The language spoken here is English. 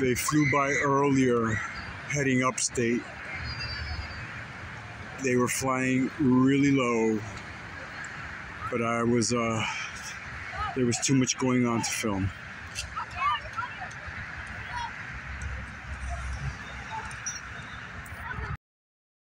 They flew by earlier, heading upstate. They were flying really low, but I was, uh, there was too much going on to film.